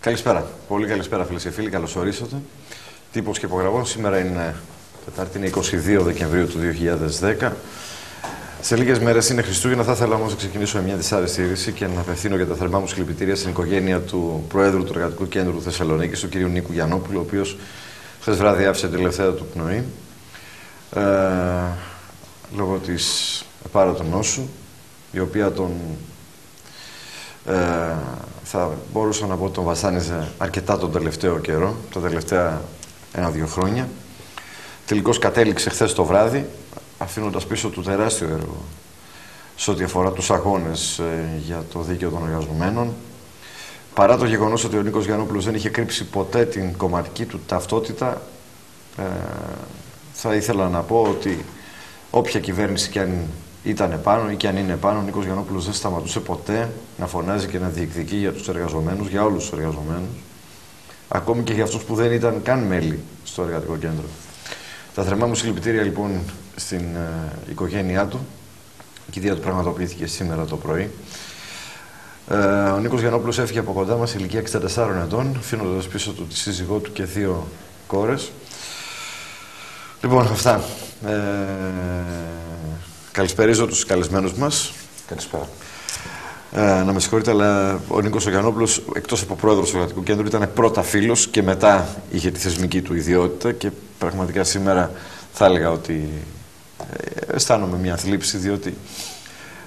Καλησπέρα. Πολύ καλησπέρα φίλες και φίλοι. Καλώς ορίσατε. Τύπος και υπογραφών. Σήμερα είναι Τετάρτη, είναι 22 Δεκεμβρίου του 2010. Σε λίγες μέρες είναι Χριστούγεννα. Θα ήθελα όμως να ξεκινήσω με μια δυσάρεστη είδηση και να απευθύνω για τα θερμά μου συλληπιτήρια στην οικογένεια του Προέδρου του Εργατικού Κέντρου Θεσσαλονίκης, του κ. Νίκου Γιανόπουλου, ο οποίος χθες βράδυ άφησε την τελευταία του πνοή ε, λόγω της επάρατου νόσου, η οποία τον ε, θα μπορούσα να πω ότι τον βασάνιζε αρκετά τον τελευταίο καιρό, τα τελευταία ένα-δύο χρόνια. Τελικώς κατέληξε χθες το βράδυ, αφήνοντας πίσω του τεράστιο έργο σε ό,τι αφορά τους αγώνες ε, για το δίκαιο των εργαζομένων. Παρά το γεγονός ότι ο Νίκος Γιαννόπουλος δεν είχε κρύψει ποτέ την κομματική του ταυτότητα, ε, θα ήθελα να πω ότι όποια κυβέρνηση και αν ήταν επάνω ή και αν είναι επάνω, ο Νίκος Γιαννόπουλος δεν σταματούσε ποτέ να φωνάζει και να διεκδικεί για τους εργαζομένους, για όλους τους εργαζομένους, ακόμη και για αυτούς που δεν ήταν καν μέλη στο εργατικό κέντρο. Τα θερμά μου συλληπιτήρια λοιπόν στην ε, οικογένειά του. Η κηδεία του πραγματοποιήθηκε σήμερα το πρωί. Ε, ο Νίκος Γιαννόπουλος έφυγε από κοντά μας ηλικία 64 ετών, αφήνοντας πίσω του τη σύζυγό του και δύο κόρες. Λοιπόν, αυτά. Ε, καλησπερίζω τους καλεσμένους μας. Καλησπέρα. Ε, να με συγχωρείτε, αλλά ο Νίκος Ογιανόπουλο, εκτός από πρόεδρος του Εργατικού Κέντρου, ήταν πρώτα φίλος και μετά είχε τη θεσμική του ιδιότητα. Και πραγματικά σήμερα θα έλεγα ότι ε, αισθάνομαι μια θλίψη, διότι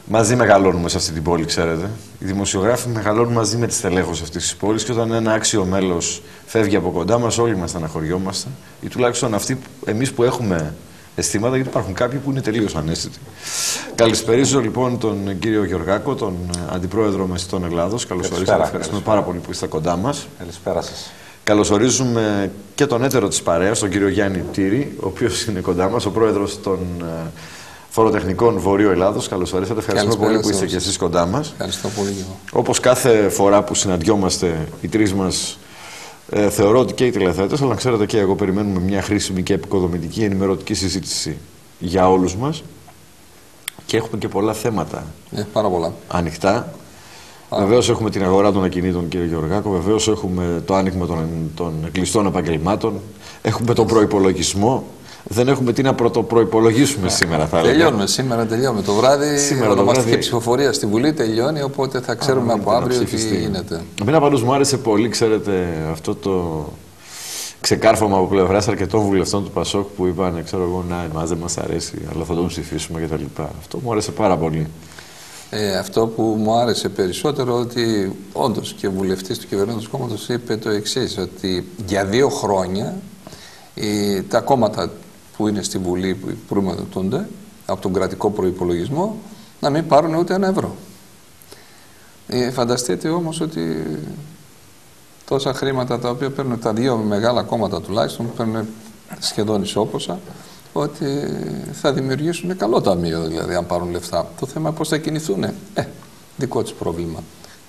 μαζί μεγαλώνουμε σε αυτή την πόλη, ξέρετε. Οι δημοσιογράφοι μεγαλώνουν μαζί με τι τελέχου αυτής της πόλης και όταν ένα άξιο μέλος φεύγει από κοντά μας, όλοι μας στεναχωριόμαστε. Ή τουλάχιστον αυτοί, εμείς που έχουμε αισθήματα, γιατί υπάρχουν κάποιοι που είναι τελείως ανέστητοι. Καλησπερίζω λοιπόν τον κύριο Γεωργάκο, τον αντιπρόεδρο Μεσητών Ελλάδος. Καλώ ορίσατε. Ευχαριστούμε πάρα πολύ που είστε κοντά μας. Καλησπέρα σας. Καλωσορίζουμε και τον έτερο της παρέας, τον κύριο Γιάννη Τύρη, ο οποίος είναι κοντά μας, ο πρόεδρος των ε, Φοροτεχνικών Βορείου Ελλάδος. Καλώ ορίσατε. Ευχαριστούμε πολύ που είστε και εσείς κοντά μας. Ευχαριστώ πολύ. Όπως κάθε φορά που συναντιόμαστε οι τρεις μας ε, θεωρώ ότι και οι τηλεθέτε, αλλά ξέρετε και εγώ περιμένουμε μια χρήσιμη και επικοδομητική ενημερωτική συζήτηση για όλους μας. Και έχουμε και πολλά θέματα. Ε, πάρα πολλά. Ανοιχτά. Βεβαίως έχουμε την αγορά των ακινήτων, κύριε Γεωργάκο. Βεβαίως έχουμε το άνοιγμα των, των κλειστών επαγγελμάτων. Έχουμε τον προπολογισμό. Δεν έχουμε τι να πρωτοπροϋπολογίσουμε σήμερα, θα έλεγα. Τελειώνουμε σήμερα, τελειώνουμε. Το βράδυ σήμερα ονομαστική βράδυ... ψηφοφορία στη Βουλή τελειώνει, οπότε θα ξέρουμε από αύριο τι γίνεται. Εμένα πάντως μου άρεσε πολύ, ξέρετε, αυτό το ξεκάρφωμα από πλευράς αρκετών βουλευτών του Πασόκ που είπαν, ξέρω εγώ, να, εμάς δεν μας αρέσει, αλλά θα τον ψηφίσουμε κτλ. Αυτό μου άρεσε πάρα πολύ. Ε, αυτό που μου άρεσε περισσότερο ότι όντως και ο βουλευτής του κυβερνώντος κόμματος είπε το εξής, ότι για δύο χρόνια τα κόμματα που είναι στη Βουλή που προμηθευτούνται από τον κρατικό προϋπολογισμό να μην πάρουν ούτε ένα ευρώ. Ε, φανταστείτε όμως ότι τόσα χρήματα τα οποία παίρνουν τα δύο μεγάλα κόμματα τουλάχιστον παίρνουν σχεδόν ισόποσα ότι θα δημιουργήσουν καλό ταμείο δηλαδή αν πάρουν λεφτά. Το θέμα πώς θα κινηθούν. Ε, δικό τους πρόβλημα.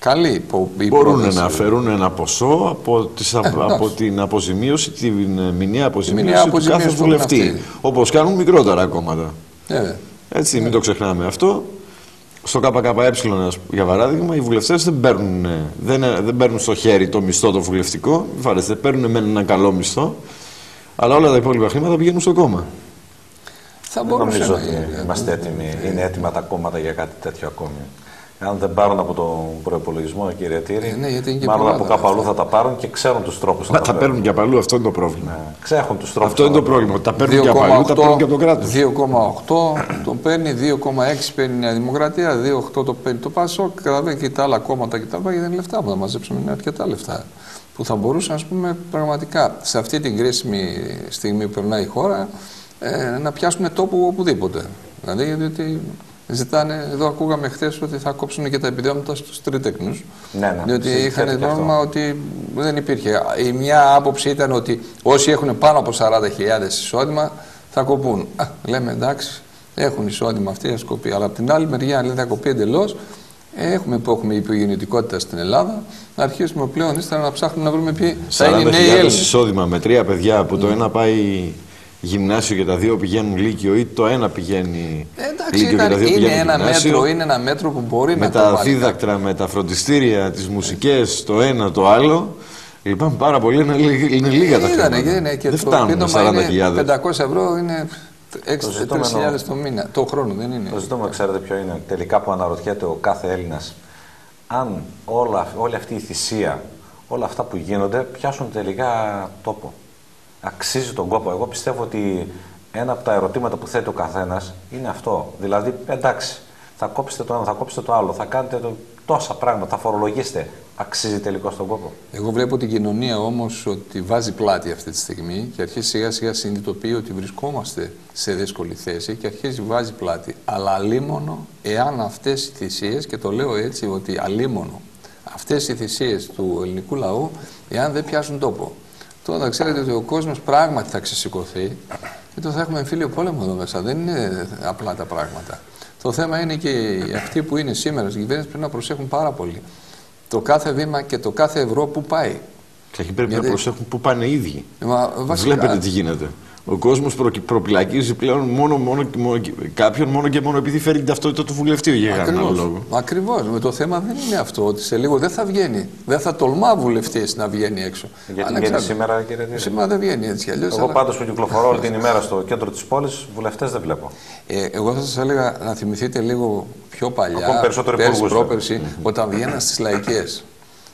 Καλή η Μπορούν να φέρουν ένα ποσό από, τις, ε, από την αποζημίωση, την μηνιαία αποζημίωση, του κάθε βουλευτή. Όπως κάνουν μικρότερα κόμματα. Ε, Έτσι, μην το ξεχνάμε αυτό. Στο ΚΚΕ, για παράδειγμα, οι βουλευτές δεν παίρνουν, δεν, δεν παίρνουν στο χέρι το μισθό το βουλευτικό. Φάρεστε, παίρνουν με ένα καλό μισθό, αλλά όλα τα υπόλοιπα χρήματα πηγαίνουν στο κόμμα. Θα μπορούσε Νομίζω ότι είμαστε έτοιμοι, είναι έτοιμα τα κόμματα για κάτι τέτοιο ακόμη. Αν δεν πάρουν από τον προπολογισμό, κύριε Τύρη, ε, ναι, μάλλον από κάπου αλλού θα τα πάρουν και ξέρουν τους τρόπους. Μα τα παίρνουν και από αλλού, αυτό είναι το πρόβλημα. Ναι, ξέχουν τους τρόπους. Αυτό είναι το πρόβλημα. Τα παίρνουν και από αλλού, τα παίρνουν και από το κράτος. 2,8 τον παίρνει, 2,6 παίρνει η Νέα Δημοκρατία, 2,8 το παίρνει το Πάσο. Καταλαβαίνει και τα άλλα κόμματα και τα άλλα, γιατί είναι λεφτά που θα μαζέψουμε, είναι αρκετά λεφτά. Που θα μπορούσαν, ας πούμε, πραγματικά σε αυτή την κρίσιμη στιγμή που περνάει η χώρα ε, να πιάσουμε τόπο οπουδήποτε. Δηλαδή, γιατί Ζητάνε, εδώ ακούγαμε χθες ότι θα κόψουν και τα επιδόματα στους τρίτεκνου. Ναι, ναι. Διότι είχαν νόημα ότι δεν υπήρχε. Η μια άποψη ήταν ότι όσοι έχουν πάνω από 40.000 εισόδημα θα κοπούν. Α, λέμε εντάξει, έχουν εισόδημα αυτή η κοπεί. Αλλά από την άλλη μεριά, αν θα κοπεί εντελώς, έχουμε που έχουμε υπογεννητικότητα στην Ελλάδα, να αρχίσουμε πλέον ύστερα να ψάχνουμε να βρούμε ποιοι θα είναι οι νέοι Έλληνες. εισόδημα με τρία παιδιά που το ένα πάει γυμνάσιο και τα δύο πηγαίνουν λύκειο ή το ένα πηγαίνει Εντάξει, λύκειο ήταν, και τα δύο είναι πηγαίνουν ένα γυμνάσιο. Μέτρο, είναι ένα μέτρο που μπορεί με να τα δίδακτρα, με τα φροντιστήρια, τις μουσικές, το ένα, το άλλο. Λυπάμαι πάρα πολύ, είναι, είναι λίγα τα χρήματα. Είναι, και δεν το φτάνουν 40.000. 500 ευρώ είναι 6.000 το μήνα. Το χρόνο δεν είναι. Το ζητούμενο, ξέρετε ποιο είναι. Τελικά που αναρωτιέται ο κάθε Έλληνας, αν όλα, όλη αυτή η θυσία, όλα αυτά που γίνονται, πιάσουν τελικά τόπο. Αξίζει τον κόπο. Εγώ πιστεύω ότι ένα από τα ερωτήματα που θέτει ο καθένας είναι αυτό. Δηλαδή, εντάξει, θα κόψετε το ένα, θα κόψετε το άλλο, θα κάνετε το, τόσα πράγματα, θα φορολογήσετε. Αξίζει τελικώ τον κόπο. Εγώ βλέπω την κοινωνία όμως ότι βάζει πλάτη αυτή τη στιγμή και αρχίζει σιγά σιγά συνειδητοποιεί ότι βρισκόμαστε σε δύσκολη θέση και αρχίζει βάζει πλάτη. Αλλά αλίμονο εάν αυτές οι θυσίες, και το λέω έτσι ότι αλίμονο αυτές οι θυσίες του ελληνικού λαού, εάν δεν πιάσουν τόπο. Τώρα ξέρετε ότι ο κόσμος πράγματι θα ξεσηκωθεί και το θα έχουμε εμφύλιο πόλεμο εδώ μέσα. Δεν είναι απλά τα πράγματα. Το θέμα είναι και αυτοί που είναι σήμερα στην κυβέρνηση πρέπει να προσέχουν πάρα πολύ. Το κάθε βήμα και το κάθε ευρώ που πάει. Και εκεί πρέπει Γιατί... να προσέχουν που πάνε οι ίδιοι. Μα, βασικά... Βλέπετε τι γίνεται. Ο κόσμος προ, προπυλακίζει πλέον μόνο, μόνο, μόνο, κάποιον μόνο και μόνο επειδή φέρει την ταυτότητα του βουλευτή για κανένα λόγο. Ακριβώς. Με το θέμα δεν είναι αυτό ότι σε λίγο δεν θα βγαίνει. Δεν θα τολμά βουλευτής να βγαίνει έξω. Γιατί Αν βγαίνει σήμερα, κύριε Δήμαρχε. Σήμερα δεν βγαίνει έτσι αλλιώς. Εγώ αλλά... πάντως που κυκλοφορώ όλη την ημέρα στο κέντρο της πόλης, βουλευτές δεν βλέπω. Ε, εγώ θα σας έλεγα να θυμηθείτε λίγο πιο παλιά, πέρσι, πρόπερσι, όταν βγαίναν στις λαϊκές.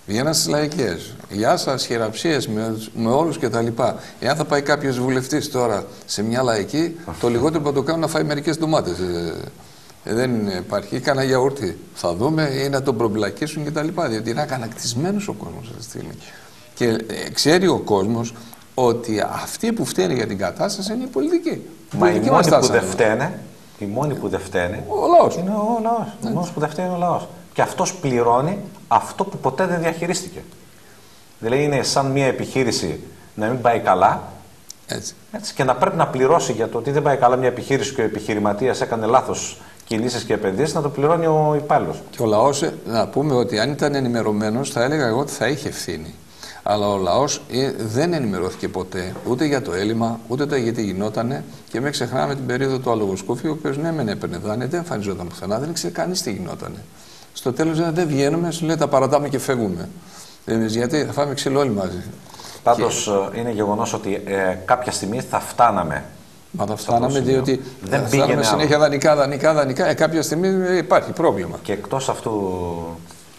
Βγαίναν στι λαϊκές. Γεια σας, χειραψίες με, με όλους κτλ. Εάν θα πάει κάποιος βουλευτής τώρα σε μια λαϊκή, το λιγότερο που θα το κάνουν να φάει μερικές ντομάτες. Ε, δεν υπάρχει. Ή κανένα γιαούρτι. Θα δούμε ή να τον προμπλακίσουν κτλ. Διότι είναι ακανακτισμένο ο κόσμος αυτή τη στιγμή. Και ε, ξέρει ο κόσμος ότι αυτοί που φταίνουν για την κατάσταση είναι οι πολιτικοί. Μα οι μόνοι που δεν φταίνε, οι μόνοι που δεν φταίνε, ο λαός. είναι ο λαός. Ο μόνος που δεν φταίνει είναι ο λαός. Και αυτός πληρώνει αυτό που ποτέ δεν διαχειρίστηκε. Δηλαδή είναι σαν μια επιχείρηση να μην πάει καλά έτσι. Έτσι, και να πρέπει να πληρώσει για το ότι δεν πάει καλά μια επιχείρηση και ο επιχειρηματίας έκανε λάθος κινήσεις και επενδύσεις, να το πληρώνει ο υπάλληλος. Και ο λαός, ε, να πούμε ότι αν ήταν ενημερωμένος, θα έλεγα εγώ ότι θα είχε ευθύνη. Αλλά ο λαός ε, δεν ενημερώθηκε ποτέ ούτε για το έλλειμμα, ούτε το γιατί γινότανε. Και μην ξεχνάμε την περίοδο του Αλογοσκούφιου, ο οποίος ναι, μεν έπαιρνε δάνεια, δεν εμφανιζόταν πουθενά, δεν ήξερε κανείς τι γινότανε. Στο τέλος δεν βγαίνουμε, σου λέει τα παρατάμε και φεύγουμε. Εμείς, γιατί θα φάμε ξύλο όλοι μαζί. Πάντως και... Ε, είναι γεγονός ότι ε, κάποια στιγμή θα φτάναμε. Μα θα φτάναμε διότι δεν πήγαινε συνέχεια δανεικά, δανεικά, δανεικά. Ε, κάποια στιγμή ε, υπάρχει πρόβλημα. Και εκτός αυτού.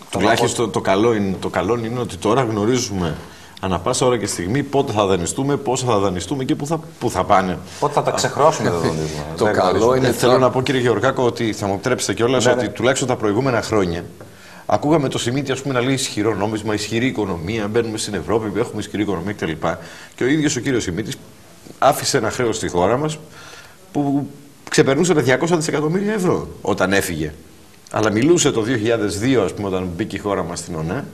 Τουλάχιστον το, καλό είναι, το καλό είναι ότι τώρα γνωρίζουμε ανά πάσα ώρα και στιγμή πότε θα δανειστούμε, πόσα θα δανειστούμε και πού θα, πού θα πάνε. Πότε θα τα ξεχρώσουμε το Το καλό είναι. Θέλω να πω κύριε Γεωργάκο ότι θα μου επιτρέψετε κιόλας ναι, ότι ναι. τουλάχιστον τα προηγούμενα χρόνια Ακούγαμε το Σιμίτι ας πούμε, να λέει ισχυρό νόμισμα, ισχυρή οικονομία, μπαίνουμε στην Ευρώπη, έχουμε ισχυρή οικονομία κτλ. Και ο ίδιος ο κύριος Σιμίτης άφησε ένα χρέος στη χώρα μας που ξεπερνούσε τα 200 δισεκατομμύρια ευρώ όταν έφυγε. Αλλά μιλούσε το 2002, ας πούμε, όταν μπήκε η χώρα μας στην ΟΝΕ,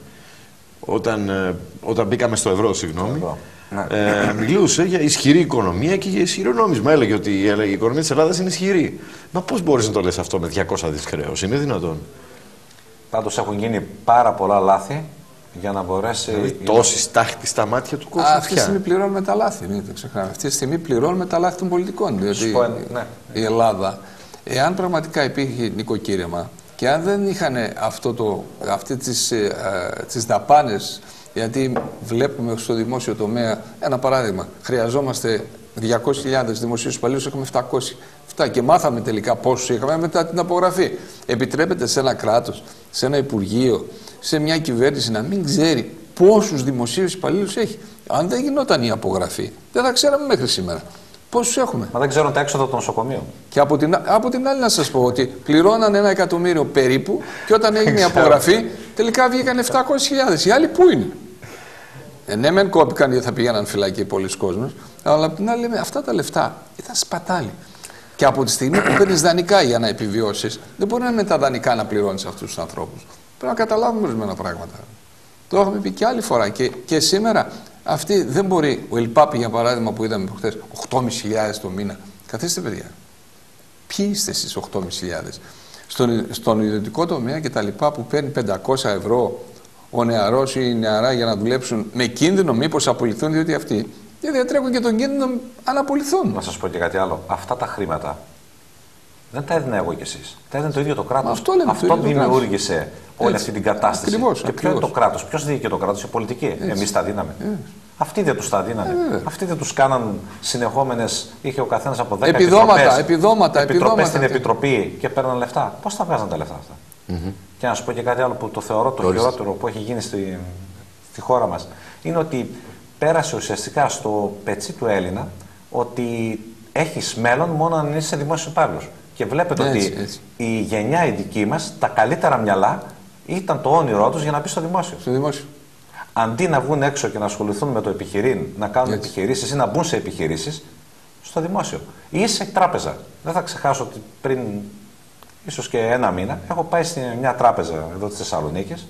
όταν, ε, όταν μπήκαμε στο ευρώ, συγγνώμη, ναι. ε, μιλούσε για ισχυρή οικονομία και για ισχυρό νόμισμα. Έλεγε ότι η οικονομία της Ελλάδας είναι ισχυρή. Μα πώς μπορείς να το λες αυτό με 200 δις χρέος, είναι δυνατόν; Πάντως έχουν γίνει πάρα πολλά λάθη για να μπορέσει. Δηλαδή, τόση στάχτη στα μάτια του κόσμου. Αυτή τη στιγμή πληρώνουμε τα λάθη. Μην το ξεχνάμε. Αυτή τη στιγμή πληρώνουμε τα λάθη των πολιτικών. Διότι ναι. η Ελλάδα, εάν πραγματικά υπήρχε νοικοκύρεμα και αν δεν είχαν αυτό το, αυτή τις, ε, τις δαπάνες, γιατί βλέπουμε στο δημόσιο τομέα, ένα παράδειγμα, χρειαζόμαστε 200.000 δημοσίους υπαλλήλους, έχουμε 700 και μάθαμε τελικά πόσους είχαμε μετά την απογραφή. Επιτρέπεται σε ένα κράτος, σε ένα υπουργείο, σε μια κυβέρνηση να μην ξέρει πόσους δημοσίους υπαλλήλους έχει. Αν δεν γινόταν η απογραφή, δεν θα ξέραμε μέχρι σήμερα. Πόσους έχουμε; Μα δεν ξέρουν τα έξοδα των νοσοκομείων. Και από την, από την άλλη, να σας πω ότι πληρώναν ένα εκατομμύριο περίπου και όταν έγινε η απογραφή, τελικά βγήκαν 700.000. Οι άλλοι πού είναι; Ε, ναι, μεν κόπηκαν γιατί θα πήγαιναν φυλακοί πολλοί κόσμοι, αλλά από την άλλη λέμε αυτά τα λεφτά ήταν σπατάλη. Και από τη στιγμή που παίρνεις δανεικά για να επιβιώσεις, δεν μπορεί να είναι τα δανεικά να πληρώνεις αυτούς τους ανθρώπους. Πρέπει να καταλάβουμε ορισμένα πράγματα. Το έχουμε πει και άλλη φορά. Και, και σήμερα αυτή δεν μπορεί. Ο Ελπάπη, για παράδειγμα, που είδαμε προχθέ, 8.500 το μήνα. Καθίστε, παιδιά. Ποιοι είστε εσείς 8.500. Στον, στον ιδιωτικό τομέα και τα λοιπά που παίρνει 500 ευρώ ο νεαρός ή η νεαρά για να δουλέψουν με κίνδυνο μήπως απολυθούν διότι αυτοί και διατρέχουν και τον κίνδυνο να αναπολυθούν. Να σας πω και κάτι άλλο. Αυτά τα χρήματα Δεν τα έδινα εγώ κι εσείς. Τα έδινε το ίδιο το κράτος. Αυτό λέμε, το ίδιο το δημιούργησε όλη Έτσι. αυτή την κατάσταση. Ακριβώς, και ποιο είναι το ακριβώς. κράτος, ποιος διοικεί το κράτος, η πολιτική. Εμείς τα δίναμε. Ε. Αυτοί δεν τους τα δίνανε. βέβαια. Αυτοί δεν τους κάναν συνεχόμενες. Είχε ο καθένας από 10 Επιδόματα, επιτροπές, επιδόματα, επιτροπές επιδόματα. στην επιτροπή και παίρναν λεφτά. Πώς τα βγάζαν τα λεφτά αυτά; Και να σου πω και κάτι άλλο που το θεωρώ το Ορίστε. χειρότερο που έχει γίνει στη, στη χώρα μας. Είναι ότι πέρασε ουσιαστικά στο πετσί του Έλληνα ότι έχεις μέλλον μόνο αν είσαι δημόσιος υπάλληλος. Και βλέπετε Έτσι, ότι έτσι. η γενιά η δική μας, τα καλύτερα μυαλά ήταν το όνειρό τους για να μπει στο δημόσιο. Στο δημόσιο. Αντί να βγουν έξω και να ασχοληθούν με το επιχειρήν, να κάνουν Έτσι. επιχειρήσεις ή να μπουν σε επιχειρήσεις, στο δημόσιο. Ή σε τράπεζα. Δεν θα ξεχάσω ότι πριν ίσως και ένα μήνα έχω πάει σε μια τράπεζα εδώ της Θεσσαλονίκης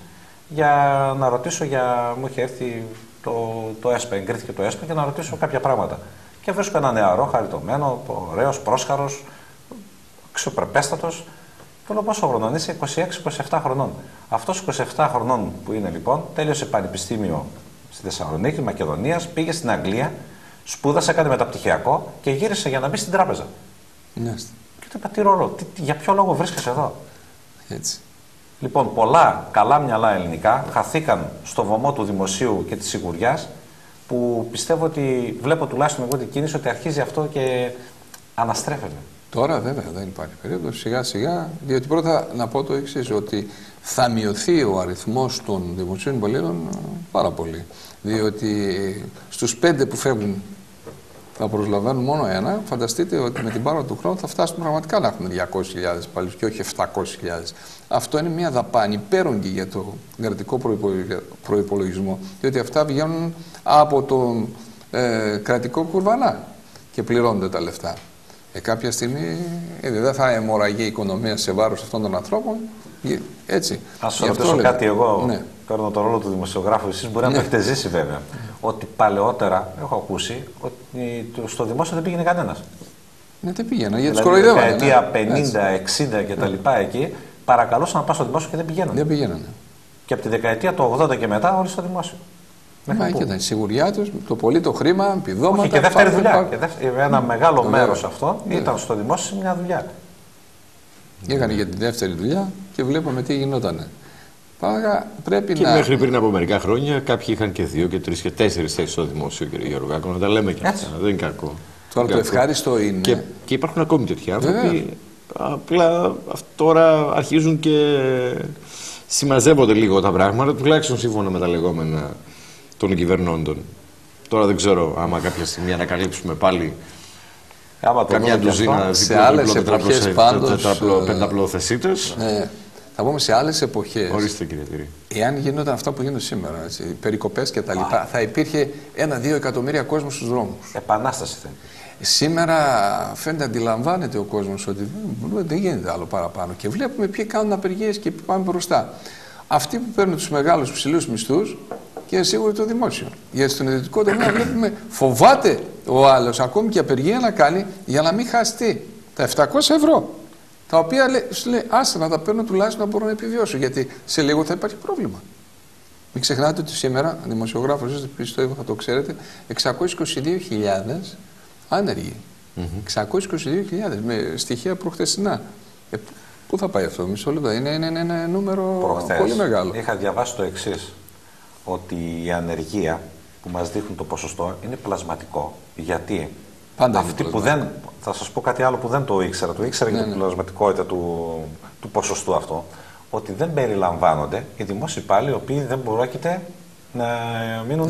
για να ρωτήσω για. μου είχε έρθει το, το ΕΣΠΑ, εγκρίθηκε το ΕΣΠΑ και να ρωτήσω κάποια πράγματα. Και βρίσκω ένα νεαρό, χαριτωμένο, ωραίος, πρόσχαρο, αξιοπρεπέστατο. Του λέω πόσο χρονών είσαι, 26-27 χρονών. Αυτός 27 χρονών που είναι λοιπόν, τέλειωσε πανεπιστήμιο στη Θεσσαλονίκη, Μακεδονίας, πήγε στην Αγγλία, σπούδασε, έκανε μεταπτυχιακό και γύρισε για να μπει στην τράπεζα. Μάλιστα. Και του είπα τι ρόλο, τι, τι- για ποιο λόγο βρίσκεσαι εδώ; Έτσι. Λοιπόν, πολλά καλά μυαλά ελληνικά χαθήκαν στο βωμό του δημοσίου και της σιγουριάς που πιστεύω ότι βλέπω τουλάχιστον εγώ την κίνηση ότι αρχίζει αυτό και αναστρέφεται. Τώρα βέβαια δεν υπάρχει περίπτωση σιγά σιγά, διότι πρώτα να πω το εξής, ότι θα μειωθεί ο αριθμός των δημοσίων υπαλλήλων ε, πάρα πολύ. Διότι στους πέντε που φεύγουν θα προσλαμβάνουν μόνο ένα, φανταστείτε ότι με την πάρα του χρόνου θα φτάσουμε πραγματικά να έχουμε 200.000 υπαλλήλους και όχι 700.000. Αυτό είναι μια δαπάνη υπέρογγη για το κρατικό προϋπο- προϋπολογισμό, διότι αυτά βγαίνουν από το ε, κρατικό κουρβανά και πληρώνονται τα λεφτά. Ε, κάποια στιγμή ε, δεν θα αιμορραγεί η οικονομία σε βάρος αυτών των ανθρώπων. Ε, Έτσι. Αν σου Γι' αυτό ρωτήσω λέμε. κάτι εγώ, Ναι. παίρνω το ρόλο του δημοσιογράφου, εσείς μπορεί να το έχετε ζήσει βέβαια, ότι παλαιότερα έχω ακούσει ότι το- στο δημόσιο δεν πήγαινε κανένας. Ναι, δεν πήγαιναν, γιατί τους Δηλαδή, κοροϊδεύανε. δεκαετία ναι. 50, Έτσι. 60 και τα λοιπά εκεί, παρακαλούσαν να πας στο δημόσιο και δεν πηγαίνουν. Δεν πήγαιναν. Και από τη δεκαετία του 80 και μετά όλοι στο δημόσιο. Μέχρι Μα πού; και ήταν η σιγουριά τους, το πολύ το χρήμα, επιδόματα. Όχι, και δεύτερη πάρτε, δουλειά. πάρτε. Και δεύτερη- ένα μεγάλο Το μέρος βέβαια. αυτό Ναι. ήταν στο δημόσιο σε μια δουλειά. Έκανε για τη δεύτερη δουλειά και βλέπαμε τι γινότανε. Πάρα πρέπει Και να. μέχρι πριν από μερικά χρόνια κάποιοι είχαν και δύο και τρεις και τέσσερις θέσεις στο δημόσιο, κύριε Γεωργάκο. Να τα λέμε και Έτσι. αυτά. Δεν είναι κακό. Τώρα Δεν το είναι κακό. ευχάριστο είναι. Και, και υπάρχουν ακόμη τέτοιοι άνθρωποι. Βέβαια. Απλά αυ- τώρα αρχίζουν και συμμαζεύονται λίγο τα πράγματα, τουλάχιστον σύμφωνα με τα λεγόμενα των κυβερνώντων. Τώρα δεν ξέρω άμα κάποια στιγμή ανακαλύψουμε πάλι Άμα το καμιά δούμε και αυτό, ντουζίνα σε διπλό, άλλες διπλό, τετράπλο, εποχές σε- πάντως, τετράπλο, ε, πενταπλοθεσίτες. Ναι, θα πούμε σε άλλες εποχές. Ορίστε κύριε Τυρή. Εάν γινόταν αυτά που γίνονται σήμερα, έτσι, περικοπές και τα λοιπά, θα υπήρχε ένα-δύο εκατομμύρια κόσμος στους δρόμους. επανάσταση θέλει. Σήμερα φαίνεται αντιλαμβάνεται ο κόσμος ότι δεν, δεν γίνεται άλλο παραπάνω. Και βλέπουμε ποιοι κάνουν απεργίες και ποιοι πάμε μπροστά. Αυτοί που παίρνουν τους μεγάλους ψηλούς μισθούς και είναι σίγουρο το δημόσιο. Γιατί στον ιδιωτικό τομέα βλέπουμε φοβάται ο άλλος ακόμη και απεργία να κάνει για να μην χάσει τι, τα 700 ευρώ. Τα οποία λέει, σου λέει, άσε να τα παίρνω τουλάχιστον να μπορώ να επιβιώσω. Γιατί σε λίγο θα υπάρχει πρόβλημα. Μην ξεχνάτε ότι σήμερα, δημοσιογράφος, είστε πιστεύω θα το ξέρετε, 622.000 άνεργοι. 622.000 με στοιχεία προχθεσινά. Ε, πού- πού θα πάει αυτό, μισό λεπτό. Είναι, είναι, είναι ένα νούμερο Προχθές πολύ μεγάλο. Είχα διαβάσει το εξής. Ότι η ανεργία που μας δείχνουν το ποσοστό είναι πλασματικό. Γιατί; Πάντα είναι αυτοί που πλασματικό. δεν. Θα σας πω κάτι άλλο που δεν το ήξερα. Το ήξερα Ναι, για την ναι. πλασματικότητα του, του ποσοστού αυτό. Ότι δεν περιλαμβάνονται οι δημόσιοι υπάλληλοι οι οποίοι δεν πρόκειται να μείνουν